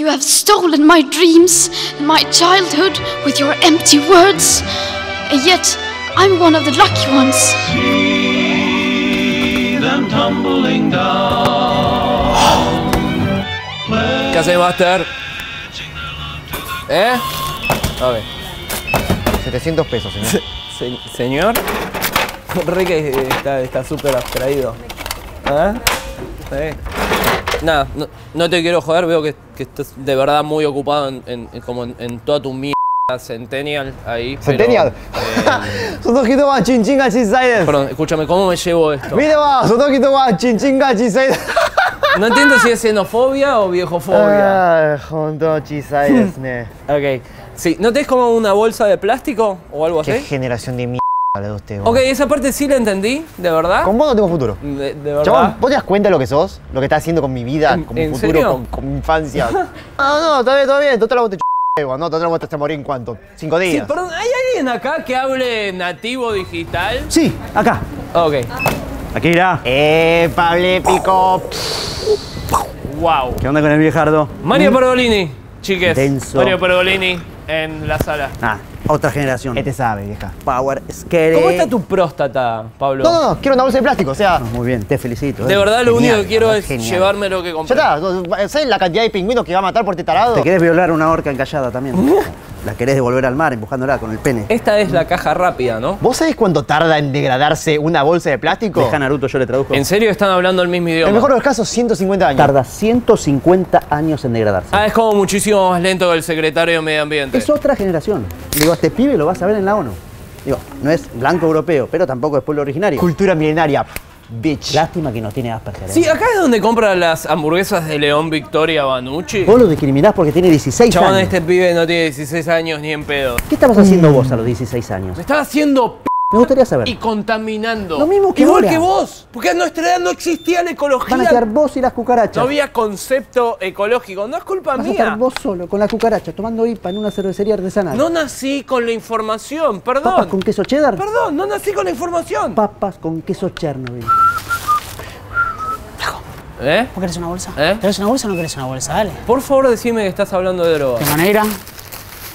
You have stolen my dreams and my childhood with your empty words. And yet, I'm one of the lucky ones. See them tumbling down. ¿Qué hace, Master? ¿Eh? A ver. 700 pesos, señor. Se- señor. Enrique está está súper abstraído. ¿Ah? Sí. nada, no, te quiero joder, veo que, estás de verdad muy ocupado en, como en, toda tu mierda centennial ahí. Centennial. Eh, Sotokito wa chinchinga chisaiden. Perdón, escúchame, ¿cómo me llevo esto? Mire va, Sotokito wa chinchinga chisaiden. No entiendo si es xenofobia o viejofobia. Ah, Junto chisaiden. Ok. Sí, ¿no tenés como una bolsa de plástico o algo así? ¿Qué generación de mierda? De usted. Ok, esa parte sí la entendí, ¿de verdad? Con vos no tengo futuro. De, de verdad. Chabón, ¿vos te das cuenta de lo que sos? Lo que estás haciendo con mi vida, ¿En- con mi en futuro, serio? con, con mi infancia. no, no, está bien, está bien. Total vos te ch... no, total vos te morir en cuánto? ¿Cinco Sí, días? perdón, ¿hay alguien acá que hable nativo digital? Sí, acá. Ok. Aquí irá. Eh, Pable Pico. Wow. ¿Qué onda con el viejardo? Mario Pergolini, chiques. Denso. Mario Pergolini en la sala. Ah, otra generación. Este sabe, vieja. Power Scary. ¿Cómo está tu próstata, Pablo? No, no, no, quiero una bolsa de plástico, o sea. Muy bien, te felicito. De eh. verdad, lo Genial, único que quiero es genial. llevarme lo que compré. Ya está, ¿sabes la cantidad de pingüinos que va a matar por este tarado? Te querés violar a una orca encallada también. la querés devolver al mar empujándola con el pene. Esta es la caja rápida, ¿no? ¿Vos sabés cuánto tarda en degradarse una bolsa de plástico? Deja Naruto, yo le traduzco. ¿En serio están hablando el mismo En idioma? el mejor de los casos, 150 años. Tarda 150 años en degradarse. Ah, es como muchísimo más lento que el secretario de Medio Ambiente. Es otra generación. Digo, a este pibe lo vas a ver en la ONU. Digo, no es blanco europeo, pero tampoco es pueblo originario. Cultura milenaria. Bitch. Lástima que no tiene Asperger. ¿eh? Sí, acá es donde compra las hamburguesas de León Victoria Banucci. Vos lo discriminás porque tiene 16 Chabón, años. este pibe no tiene 16 años ni en pedo. ¿Qué estabas haciendo vos a los 16 años? Me estaba haciendo p Me gustaría saber. y contaminando. Lo mismo que Igual ahora. que vos. Porque a nuestra edad no existía la ecología. Van a quedar vos y las cucarachas. No había concepto ecológico. No es culpa Vas a estar mía. vos solo, con la cucaracha, tomando IPA en una cervecería artesanal. No nací con la información. Papas Perdón. con queso cheddar. Perdón, no nací con la información. Papas con queso Chernobyl. ¿Eh? ¿Vos querés una bolsa? ¿Eh? ¿Querés una bolsa o no querés una bolsa? Dale. Por favor, decime que estás hablando de droga. Tengo negra,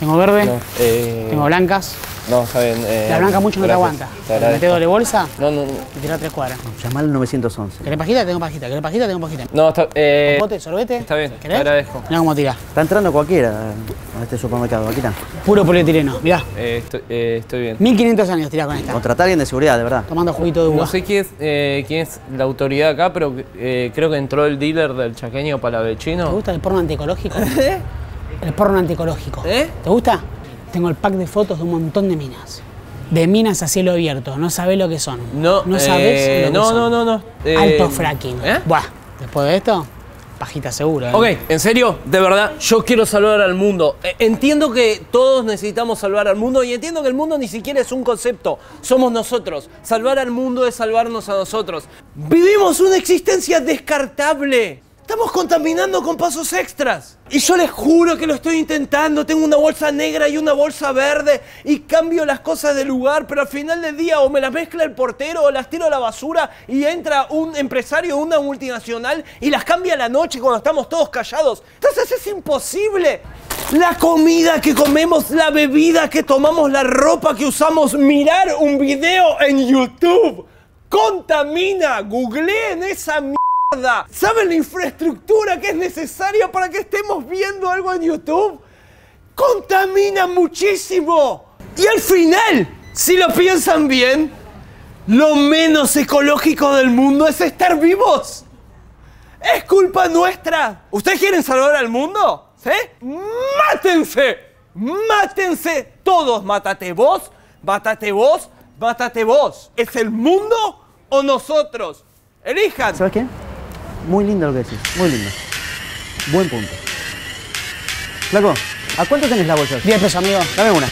tengo verde, Eh, tengo blancas. No, está bien. eh, La blanca mucho no te aguanta. Te agradezco. doble bolsa No, no, no. y tirá tres cuadras. Llamá al 911. ¿Querés pajita? Tengo pajita. ¿Querés pajita? Tengo pajita. No, está. Eh, Pote, sorbete. está bien, te ¿Querés? agradezco. Mirá cómo tira. Está entrando cualquiera a este supermercado. Aquí está. Puro polietileno. Mirá. eh, estoy, eh, estoy bien. 1500 años tirá con esta. Contratar a alguien de seguridad, de verdad. Tomando juguito de uva. No sé quién es, eh, quién es la autoridad acá, pero eh, creo que entró el dealer del chaqueño ¿Te palavecino. gusta el porno antiecológico? El porno antiecológico. ¿Eh? ¿Te gusta? Tengo el pack de fotos de un montón de minas. De minas a cielo abierto. No sabés lo que son. No, No eh, sabés lo que no, son. no, no, no. Eh, Alto fracking. ¿Eh? Buah. Después de esto, pajita seguro. ¿eh? Ok, en serio, de verdad, yo quiero salvar al mundo. Eh, Entiendo que todos necesitamos salvar al mundo y entiendo que el mundo ni siquiera es un concepto, somos nosotros. Salvar al mundo es salvarnos a nosotros. Vivimos una existencia descartable. Estamos contaminando con pasos extras. Y yo les juro que lo estoy intentando. Tengo una bolsa negra y una bolsa verde y cambio las cosas de lugar, pero al final del día o me las mezcla el portero o las tiro a la basura y entra un empresario, una multinacional y las cambia la noche cuando estamos todos callados. Entonces es imposible. La comida que comemos, la bebida que tomamos, la ropa que usamos, mirar un video en YouTube. Contamina. Googleen esa mierda. ¿Saben la infraestructura que es necesaria para que estemos viendo algo en YouTube? Contamina muchísimo. Y al final, si lo piensan bien, lo menos ecológico del mundo es estar vivos. Es culpa nuestra. ¿Ustedes quieren salvar al mundo? ¿Sí? ¡Mátense! ¡Mátense! Todos. Mátate vos, mátate vos, mátate vos. ¿Es el mundo o nosotros? Elijan. ¿Sabes qué? Muy lindo lo que decís. Muy lindo. Buen punto. Flaco, ¿a cuánto tenés la bolsa? 10 pesos, amigo. Dame una.